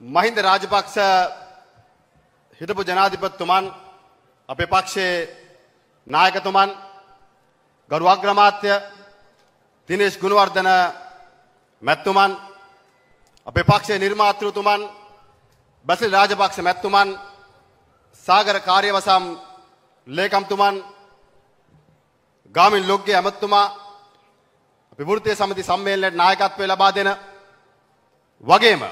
මහින්ද රාජපක්ෂ හිටපු ජනාධිපතිතුමන් අපේ පක්ෂයේ නායකතුමන් ගරු අග්‍රාමාත්‍ය දිනේෂ් ගුණවර්ධන මැතිතුමන් අපේ පක්ෂයේ නිර්මාතෘතුමන් බැසිල් රාජපක්ෂ මැතිතුමන් සාගර කාර්යවසම් ලේකම්තුමන් ගාමින් ලොග්ගේ ඇමතුමා අපි වෘත්තීය සමිති සම්මේලනයේ නායකත්වය ලබා දෙන වගේම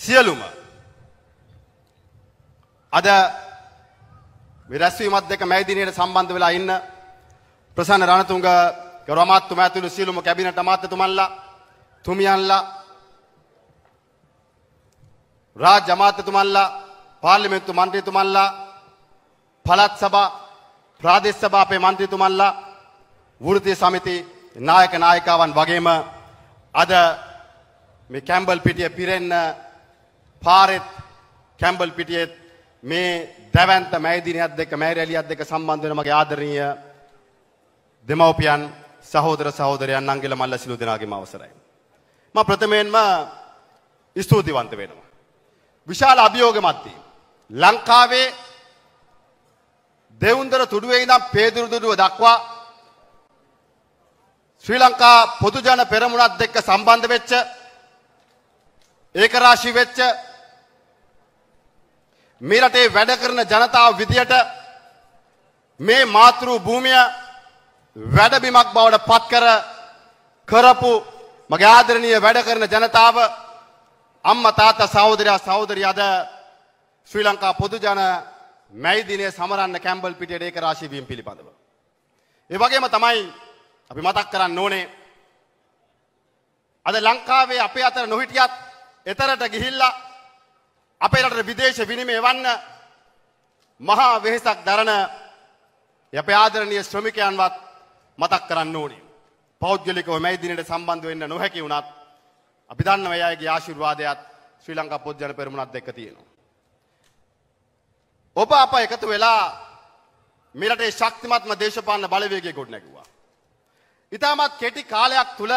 සියලුම. අද මේ රැස්වීමත් දෙක මැයි දිනයට සම්බන්ධ වෙලා ඉන්න ප්‍රසන්න රණතුංග ගරු අමාත්‍යතුමා ඇතුළු සියලුම කැබිනට් අමාත්‍යතුමන්ලා තුමියන්ලා රාජ්‍ය අමාත්‍යතුමන්ලා පාර්ලිමේන්තු මන්ත්‍රීතුමන්ලා පළාත් සභා ප්‍රාදේශ සභා අපේ මන්ත්‍රීතුමන්ලා වෘත්තීය සමිති නායක නායිකාවන් වගේම අද මේ කැම්බල් පිටිය පිරෙන්න පාරෙත් කැම්බල් පිටියෙත් මේ දැවන්ත මැයිදිනයක් දෙක මැරැලියක් දෙක සම්බන්ධ වෙන මගේ ආදරණීය දෙමව්පියන් සහෝදර සහෝදරයන් අංගල මල්ල සිළු දෙනාගේම අවසරයි. මම ප්‍රථමයෙන්ම ස්තුතිවන්ත වෙනවා. විශාල අභියෝග මැද්දේ ලංකාවේ දෙවුන්දර තුඩුවේ ඉඳන් පේදුරු දුඩුව දක්වා ශ්‍රී ලංකා පොදු ජන පෙරමුණත් එක්ක සම්බන්ධ වෙච්ච ඒකරාශී වෙච්ච මේ රටේ වැඩ කරන ජනතාව විදියට මේ මාතෘ භූමිය වැඩබිමක් බවට පත් කර කරපු මගේ ආදරණීය වැඩ කරන ජනතාව අම්මා තාත්තා සහෝදරයා සහෝදරිය අද ශ්‍රී ලංකා පොදු ජන මැයි දිනය සමරන්න කැම්බල් පිටියට ඒක රාශී වීම පිළිබඳව. ඒ වගේම තමයි අපි මතක් කරන්න ඕනේ අද ලංකාවේ අපේ අතර නොහිටියත් එතරට ගිහිල්ලා අපේ රටට විදේශ විනිමය වන්න මහා වෙහෙසක් දරන අපේ ආදරණීය ශ්‍රමිකයන්වත් මතක් කරන්න ඕනේ. පෞද්ගලිකව මේ දිනට සම්බන්ධ වෙන්න නොහැකි වුණත් අපි දන්නවා ඒ අයගේ ආශිර්වාදයත් ශ්‍රී ලංකා පොත් ජන පෙරමුණත් එක්ක තියෙනවා. ඔබ අප එකතු වෙලා මේ රටේ ශක්තිමත්ම දේශපාලන බලවේගය ගොඩනැගුවා. ඉතාමත් කෙටි කාලයක් තුල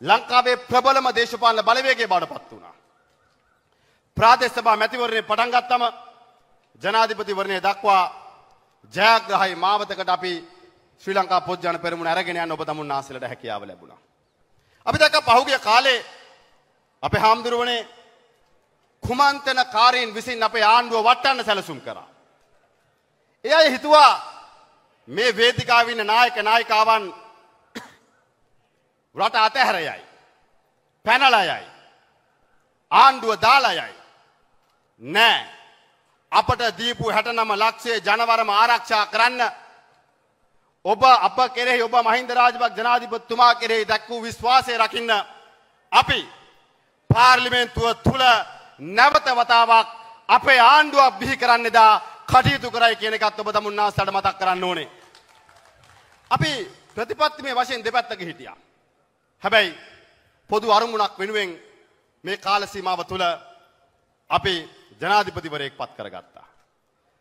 ලංකාවේ ප්‍රබලම දේශපාලන බලවේගය බවට පත් වුණා. ප්‍රාදේශ සභා මැතිවරණය පටන් ගත්තම ජනාධිපතිවරණය දක්වා ජයග්‍රහයි මාවතකට අපි ශ්‍රී ලංකා පොත් ජන පෙරමුණ අරගෙන යන්න ඔබ තමුන් ආසලට හැකියාව ලැබුණා. අපි දැක්ක පහුගිය කාලේ අපේ හාමුදුරුවනේ කුමන්තන කාරීන් විසින් අපේ ආණ්ඩුව වටන්න සැලසුම් කරා. ඒ අය හිතුවා මේ වේදිකාවේ ඉන්න නායක නායිකාවන් රට අතහැර යයි. පැනලා යයි. ආණ්ඩුව දාලා යයි. නෑ. අපට දීපු 69 ලක්ෂයේ ජනවරම ආරක්ෂා කරන්න ඔබ අප කෙරෙහි ඔබ මහින්ද රාජපක්ෂ ජනාධිපතිතුමා කෙරෙහි දැක් වූ විශ්වාසය රකින්න අපි පාර්ලිමේන්තුව තුල නැවත වතාවක් අපේ ආණ්ඩුවක් බිහි කරන්න එදා කටයුතු කරයි කියන එකත් ඔබ තමුන්නාසට මතක් කරන්න ඕනේ. අපි ප්‍රතිපත්තිමය වශයෙන් දෙපැත්තක හිටියා. හැබැයි පොදු අරමුණක් වෙනුවෙන් මේ කාල සීමාව තුළ අපි ජනාධිපතිවරයෙක් පත් කරගත්තා.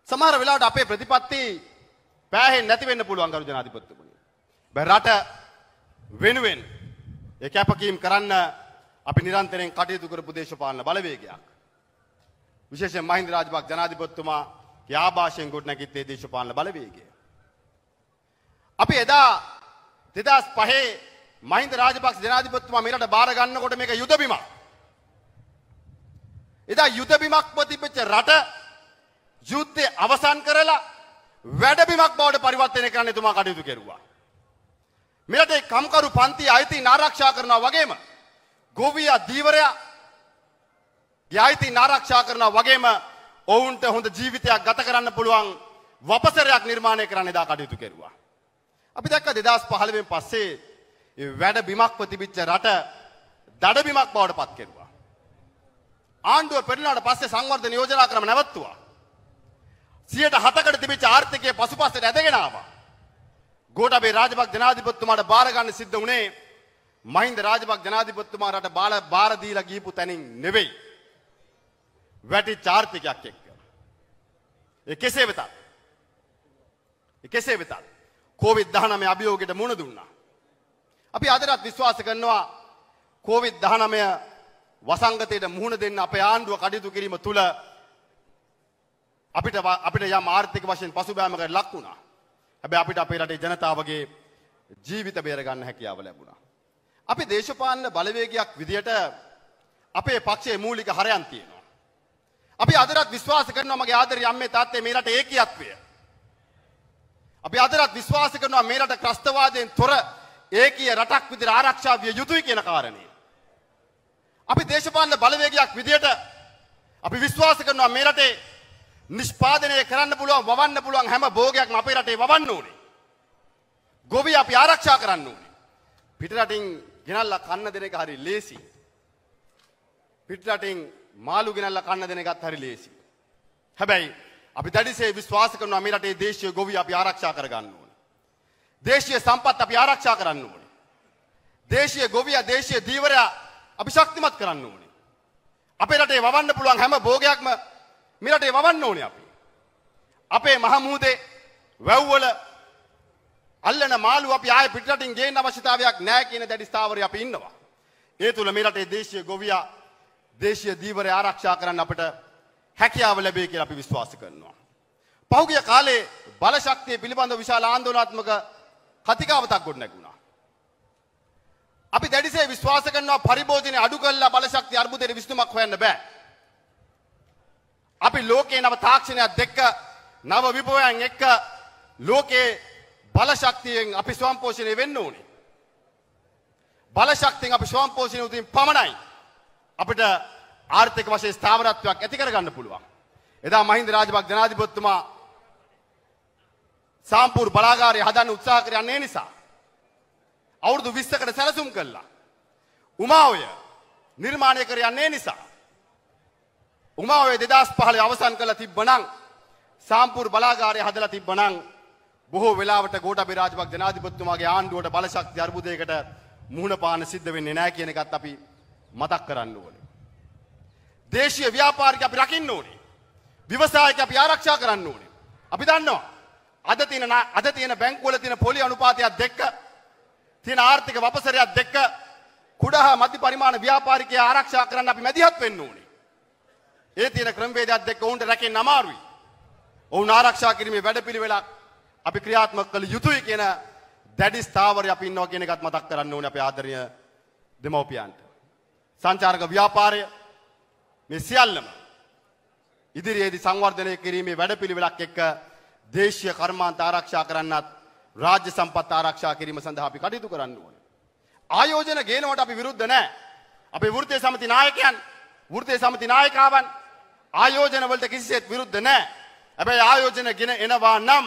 සමහර වෙලාවට අපේ ප්‍රතිපත්ති පෑහෙන් නැති වෙන්න පුළුවන් ගරු ජනාධිපතිතුමනි. බෑ රට වෙනුවෙන් ඒ කැපකීම් කරන්න අපි නිරන්තරයෙන් කටයුතු කරපු දේශපාලන බලවේගයක්. විශේෂයෙන් මහින්ද රාජපක්ෂ ජනාධිපතිතුමා යාභාෂයෙන් ගොඩනැගිත්තේ දේශපාලන බලවේගය. අපි එදා 2005 මහින්ද රාජපක්ෂ ජනාධිපතිතුමා මෙරට බාර ගන්නකොට මේක යුද බිමක්. එදා යුද බිමක් ප්‍රතිපෙච්ච රට යුද්ධය අවසන් කරලා වැඩබිමක් බවට පරිවර්තනය කරන්න එතුමා කටයුතු කෙරුවා. මෙරටේ කම්කරු පන්ති අයිතීන් ආරක්ෂා කරනවා වගේම ගොවියා දීවරයා අයිතීන් ආරක්ෂා කරනවා වගේම ඔවුන්ට හොඳ ජීවිතයක් ගත කරන්න පුළුවන් වපසරයක් නිර්මාණය කරන්න එදා කටයුතු කෙරුවා. අපි දැක්ක 2015 පස්සේ වැඩ බිමක්ව තිබිච්ච රට දඩ බිමක් බවට පත් කෙරුවා. ආණ්ඩුව පෙරළුණාට පස්සේ සංවර්ධන යෝජනා ක්‍රම නැවතුවා. 107කට තිබිච්ච ආර්ථිකය පසුපසට ඇදගෙන ආවා. ගෝඨාභය රාජපක්ෂ ජනාධිපතිතුමාට බාර ගන්න සිද්ධ වුණේ මහින්ද රාජපක්ෂ ජනාධිපතිතුමාට බාල බාර දීලා ගියපු තැනින් නෙවෙයි. වැටිච්ච ආර්ථිකයක් එක්ක. ඒ කෙසේ වෙතත් ඒ කෙසේ වෙතත් COVID-19 අභියෝගයට මුහුණ දුන්නා. අපි අදටත් විශ්වාස කරනවා COVID-19 වසංගතයට මුහුණ දෙන්න අපේ ආණ්ඩුව කටයුතු කිරීම තුළ අපිට අපිට යම් ආර්ථික වශයෙන් පසුබෑමකට ලක් වුණා. හැබැයි අපිට අපේ රටේ ජනතාවගේ ජීවිත බේරගන්න හැකියාව ලැබුණා. අපි දේශපාලන බලවේගයක් විදියට අපේ පක්ෂයේ මූලික හරයන් තියෙනවා. අපි අදටත් විශ්වාස කරනවා මගේ ආදරේ අම්මේ තාත්තේ මේ රට ඒකීයත්වය. අපි අදටත් විශ්වාස කරනවා මේ රට ත්‍රස්තවාදයෙන් තොර ඒකීය රටක් විදිහට ආරක්ෂා විය යුතුයි කියන කාරණේ. අපි දේශපාලන බලවේගයක් විදියට අපි විශ්වාස කරනවා මේ රටේ නිෂ්පාදනය කරන්න පුළුවන් වවන්න පුළුවන් හැම භෝගයක්ම අපේ රටේ වවන්න ඕනේ. ගොවි අපි ආරක්ෂා කරන්න ඕනේ. පිටරටින් ගෙනල්ලා කන්න දෙන එක හරි ලේසි. පිටරටින් මාළු ගෙනල්ලා කන්න දෙන එකත් හරි ලේසි. හැබැයි අපි දැඩිසේ විශ්වාස කරනවා මේ රටේ දේශීය ගොවි අපි ආරක්ෂා කරගන්න ඕනේ. දේශීය සම්පත් අපි ආරක්ෂා කරන්න ඕනේ. දේශීය ගොවියා දේශීය දීවරයා අපි ශක්තිමත් කරන්න ඕනේ. අපේ රටේ වවන්න පුළුවන් හැම භෝගයක්ම මේ රටේ වවන්න ඕනේ අපි. අපේ මහමුහුදේ වැව්වල අල්ලන මාළු අපි ආයේ පිටරටින් ගේන්න අවශ්‍යතාවයක් නැහැ කියන දැඩි ස්ථාවරය අපි ඉන්නවා. ඒ තුල මේ රටේ දේශීය ගොවියා දේශීය දීවරය ආරක්ෂා කරන්න අපිට හැකියාව ලැබේ කියලා අපි විශ්වාස කරනවා. පහුගිය කාලේ බලශක්තිය පිළිබඳව විශාල ආందోලනාත්මක කතිකාවතක් ගොඩනැගුණා. අපි දැඩිසේ විශ්වාස කරනවා පරිභෝජනය අඩු කරලා බලශක්තිය අර්බුදයට විසඳුමක් හොයන්න බෑ. අපි ලෝකේ නව තාක්ෂණයක් දෙක්ක නව විභවයන් එක්ක ලෝකේ බලශක්තියෙන් අපි ස්වයංපෝෂණය වෙන්න ඕනේ. බලශක්තියෙන් අපි ස්වයංපෝෂණය උදින් පමණයි අපිට ආර්ථික වශයෙන් ස්ථාවරත්වයක් ඇති කරගන්න පුළුවන්. එදා මහින්ද රාජපක්ෂ ජනාධිපතිතුමා සාම්පූර් බලාගාරය හදන්න උත්සාහ කරන්නේ නිසා අවුරුදු 20කට සැලසුම් කළා. උමාවය නිර්මාණය කර යන්නේ නිසා උමාවේ 2015 අවසන් කළ තිබ්බනම් සාම්පූර් බලාගාරය හදලා තිබ්බනම් බොහෝ වෙලාවට ගෝඨාභය රාජපක්ෂ ජනාධිපතිතුමාගේ ආණ්ඩුවට බලශක්ති අර්බුදයකට මුහුණ පාන සිද්ධ වෙන්නේ නැහැ කියන එකත් අපි මතක් කරන්න ඕනේ. දේශීය ව්‍යාපාරික අපි රකින්න ඕනේ. ව්‍යවසායික අපි ආරක්ෂා කරන්න ඕනේ. අපි දන්නවා අද තියෙන අද තියෙන බැංකුවල තියෙන පොලි අනුපාතයක් දෙක්ක තියෙන ආර්ථික වපසරයක් දෙක්ක කුඩා මධ්‍ය පරිමාණ ව්‍යාපාරිකයා ආරක්ෂා කරන්න අපි මැදිහත් වෙන්න ඕනේ. ඒ තියෙන ක්‍රමවේදයක් දෙක්ක ඔවුන්ට රැකෙන්න අමාරුයි. ඔවුන් ආරක්ෂා කිරීමේ වැඩපිළිවෙලක් අපි ක්‍රියාත්මක කළ යුතුයි කියන දැඩි ස්ථාවරය අපි ඉන්නවා කියන එකත් මතක් කරන්න ඕනේ අපේ ආදරණීය දෙමව්පියන්ට. සංචාරක ව්‍යාපාරය මේ සියල්ලම ඉදිරියේදී සංවර්ධනය කිරීමේ වැඩපිළිවෙලක් එක්ක දේශීය කර්මාන්ත ආරක්ෂා කරන්නත් රාජ්‍ය සම්පත් ආරක්ෂා කිරීම සඳහා අපි කටයුතු කරන්න ඕනේ. ආයෝජන ගේනවට අපි විරුද්ධ නැහැ. අපේ වෘත්තීය සමිති නායකයන්, වෘත්තීය සමිති නායිකාවන් ආයෝජන වලට කිසිසේත් විරුද්ධ නැහැ. හැබැයි ආයෝජන ගෙන එනවා නම්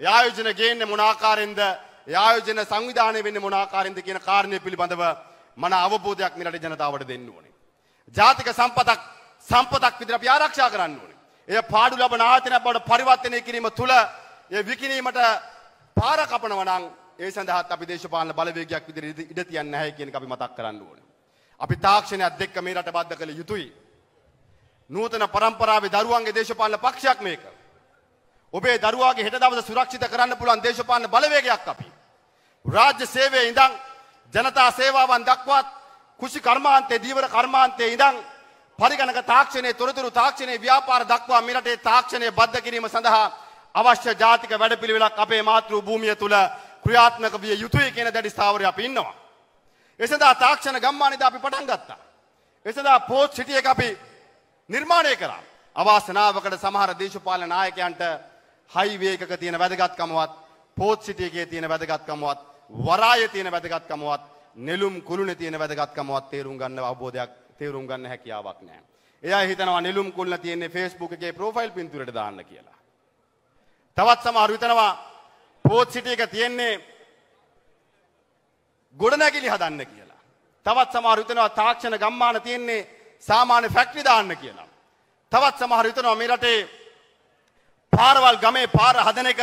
ඒ ආයෝජන ගේන්නේ මොන ආකාරයෙන්ද? ඒ ආයෝජන සංවිධානය වෙන්නේ මොන ආකාරයෙන්ද කියන කාරණය පිළිබඳව මන අවබෝධයක් මේ රටේ ජනතාවට දෙන්න ඕනේ. ජාතික සම්පතක් සම්පතක් විදිහට අපි ආරක්ෂා කරන්න ඕනේ. එය පාඩු ලබන ආයතනයක් බවට පරිවර්තනය කිරීම තුළ ඒ විකිණීමට පාර කපනවා නම් ඒ සඳහාත් අපි දේශපාලන බලවේගයක් විදිහට ඉඩ තියන්නේ නැහැ කියන එක අපි මතක් කරන්න ඕනේ. අපි තාක්ෂණයත් එක්ක මේ රට බද්ධ කළ යුතුයි. නූතන પરම්පරාවේ දරුවන්ගේ දේශපාලන පක්ෂයක් මේක. ඔබේ දරුවාගේ හෙට දවස සුරක්ෂිත කරන්න පුළුවන් දේශපාලන බලවේගයක් අපි. රාජ්‍ය සේවයේ ඉඳන් ජනතා සේවාවන් දක්වාත් කුෂි කර්මාන්තයේ දීවර කර්මාන්තයේ ඉඳන් පරිගණක තාක්ෂණයේ තොරතුරු තාක්ෂණයේ ව්‍යාපාර දක්වා මේ රටේ තාක්ෂණය බද්ධ කිරීම සඳහා අවශ්‍ය ජාතික වැඩපිළිවෙලක් අපේ මාතෘ භූමිය තුල ක්‍රියාත්මක විය යුතුයි කියන දැඩි ස්ථාවරය අපි ඉන්නවා. ඒ සඳහා තාක්ෂණ ගම්මානයේදී අපි පටන් ගත්තා. ඒ සඳහා පෝත් සිටි එක අපි නිර්මාණය කරා. අවාසනාවකට සමහර දේශපාලන නායකයන්ට හයිවේ එකක තියෙන වැදගත්කමවත් පෝත් සිටි එකේ තියෙන වැදගත්කමවත් වරායේ තියෙන වැදගත්කමවත් නෙළුම් කුළුනේ තියෙන වැදගත්කමවත් තේරුම් ගන්න අවබෝධයක් තේරුම් ගන්න හැකියාවක් නැහැ. එයා හිතනවා නෙළුම් කුළුණ තියෙන්නේ Facebook එකේ ප්‍රොෆයිල් පින්තූරයට දාන්න කියලා. තවත් සමහරු හිතනවා පෝත් සිටි එක තියෙන්නේ ගොඩනැගිලි හදන්න කියලා. තවත් සමහරු හිතනවා තාක්ෂණ ගම්මාන තියෙන්නේ සාමාන්‍ය ෆැක්ටරි දාන්න කියලා. තවත් සමහරු හිතනවා මේ රටේ පාරවල් ගමේ පාර හදන එක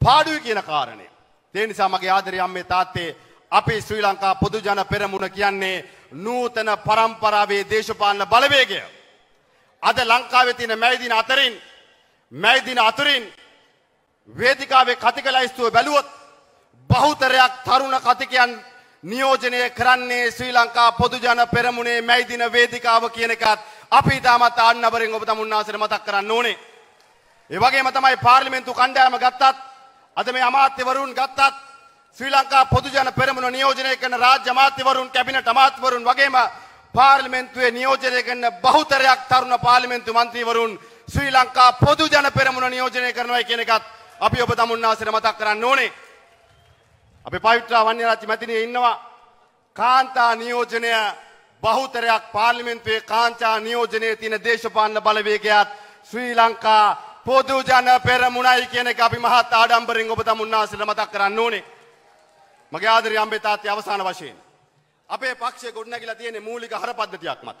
පාඩුයි කියන කාරණය. ඒ නිසා මගේ ආදරේ අම්මේ තාත්තේ අපේ ශ්‍රී ලංකා පොදු ජන පෙරමුණ කියන්නේ නූතන පරම්පරාවේ දේශපාලන බලවේගය. අද ලංකාවේ තියෙන මැයිදින අතරින් මැයිදින අතරින් වේදිකාවේ කතික ලයිස්තුව බැලුවොත් බහුතරයක් තරුණ කතිකයන් නියෝජනය කරන්නේ ශ්‍රී ලංකා පොදුජන පෙරමුණේ මැයිදින වේදිකාව කියන එකත් අපි ඉතාමත් ආන්නබරෙන් ඔබ තමුන්නාසට මතක් කරන්න ඕනේ. ඒ වගේම තමයි පාර්ලිමේන්තු කණ්ඩායම ගත්තත් අද මේ අමාත්‍යවරුන් ගත්තත් ශ්‍රී ලංකා පොදුජන පෙරමුණ නියෝජනය කරන රාජ්‍ය අමාත්‍යවරුන් කැබිනට් අමාත්‍යවරුන් වගේම පාර්ලිමේන්තුවේ නියෝජනය කරන බහුතරයක් තරුණ පාර්ලිමේන්තු මන්ත්‍රීවරුන් ශ්‍රී ලංකා පොදුජන පෙරමුණ නියෝජනය කරනවා කියන එකත් අපි ඔබ තමුන්නාසට මතක් කරන්න ඕනේ. අපේ පවිත්‍රා වන්‍යරාජ්‍ය මැතිනිය ඉන්නවා කාන්තා නියෝජනය බහුතරයක් පාර්ලිමේන්තුවේ කාංචා නියෝජනයේ තියෙන දේශපාලන බලවේගයත් ශ්‍රී ලංකා පොදු ජන පෙරමුණයි කියන එක අපි මහත් ආඩම්බරෙන් ඔබ තමුන්නාසට මතක් කරන්න ඕනේ. මගේ ආදරේ අම්බේ තාත්තේ අවසාන වශයෙන් අපේ පක්ෂය ගොඩනැගිලා තියෙන මූලික හරපද්ධතියක් මත.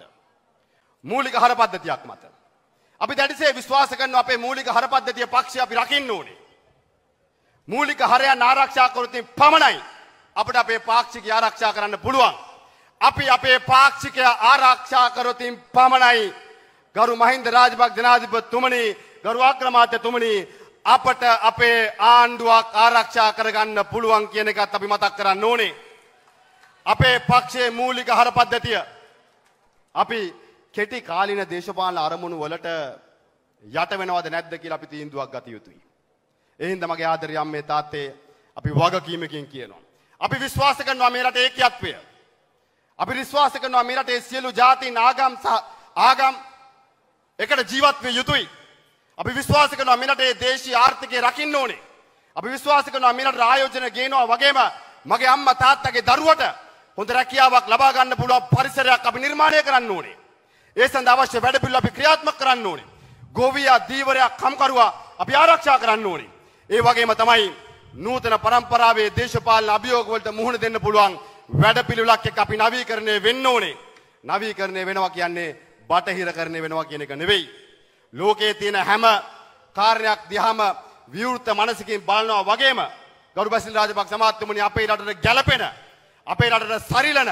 මූලික හරපද්ධතියක් මත. අපි දැඩිසේ විශ්වාස කරනවා අපේ මූලික හරපද්ධතිය පක්ෂය අපි රකින්න ඕනේ. මූලික හරයන් ආරක්ෂා කරොතින් පමණයි අපට අපේ පාක්ෂිකය ආරක්ෂා කරන්න පුළුවන්. අපි අපේ පාක්ෂිකය ආරක්ෂා කරොතින් පමණයි ගරු මහින්ද රාජපක් ජනාධිපතිතුමනි ගරු අග්‍රාමාත්‍යතුමනි අපට අපේ ආණ්ඩුවක් ආරක්ෂා කරගන්න පුළුවන් කියන එකත් අපි මතක් කරන්න ඕනේ. අපේ පක්ෂයේ මූලික හරපද්ධතිය අපි කෙටි කාලින දේශපාලන අරමුණු වලට යට වෙනවද නැද්ද කියලා අපි තීන්දුවක් ගත යුතුයි. ඒ හින්දා මගේ ආදරේ අම්මේ තාත්තේ අපි වගකීමකින් කියනවා. අපි විශ්වාස කරනවා මේ රටේ ඒකත්වය. අපි විශ්වාස කරනවා මේ රටේ සියලු ජාතීන් ආගම් සහ ආගම් එකට ජීවත් විය යුතුයි. අපි විශ්වාස කරනවා මේ රටේ දේශීය ආර්ථිකය රකින්න ඕනේ. අපි විශ්වාස කරනවා මේ රටට ආයෝජන ගේනවා වගේම මගේ අම්මා තාත්තගේ දරුවට හොඳ රැකියාවක් ලබා ගන්න පුළුවන් පරිසරයක් අපි නිර්මාණය කරන්න ඕනේ. ඒ සඳහා අවශ්‍ය වැඩපිළිවෙල අපි ක්‍රියාත්මක කරන්න ඕනේ. ගෝවියා දීවරයක් කම්කරුවා අපි ආරක්ෂා කරන්න ඕනේ. ඒ වගේම තමයි නූතන පරම්පරාවේ දේශපාලන අභියෝග වලට මුහුණ දෙන්න පුළුවන් වැඩපිළිවෙලක් එක්ක අපි නවීකරණය වෙන්න ඕනේ. නවීකරණය වෙනවා කියන්නේ බටහිරකරණය වෙනවා කියන එක නෙවෙයි. ලෝකයේ තියෙන හැම කාරණයක් දිහාම විවෘත මනසකින් බලනවා වගේම ගරු බසිල් රාජපක්ෂ සමාජතුමනි අපේ රටට ගැළපෙන අපේ රටට සරිලන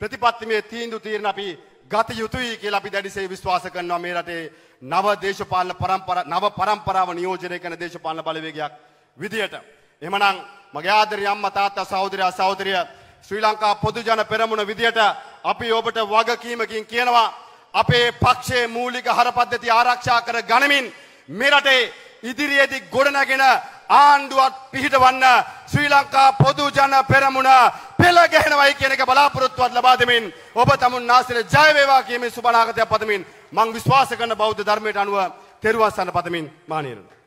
ප්‍රතිපත්තිමේ තීන්දුව తీරන අපි ගත යුතුයි කියලා අපි දැඩිසේ විශ්වාස කරනවා මේ රටේ නව දේශපාලන පරම්පරා නව පරම්පරාව නියෝජනය කරන දේශපාලන බලවේගයක් විදියට. එහෙමනම් මගේ ආදරේ අම්මා තාත්තා සහෝදරයා සහෝදරිය ශ්‍රී ලංකා පොදු ජන පෙරමුණ විදියට අපි ඔබට වගකීමකින් කියනවා අපේ පක්ෂයේ මූලික හරපද්ධති ආරක්ෂා කර ගනිමින් මේ රටේ ඉදිරියේදී ගොඩනගෙන ආණ්ඩුවක් පිහිටවන්න ශ්‍රී ලංකා පොදු ජන පෙරමුණ පෙළ ගැහෙනවයි කියන එක බලාපොරොත්තුවක් ලබා දෙමින් ඔබ තමුන් නාසලේ ජය වේවා කියමින් සුබ අනාගතයක් පතමින් මං විශ්වාස කරන බෞද්ධ ධර්මයට අනුව තෙරුවන් සරණ පතමින් මානියනවා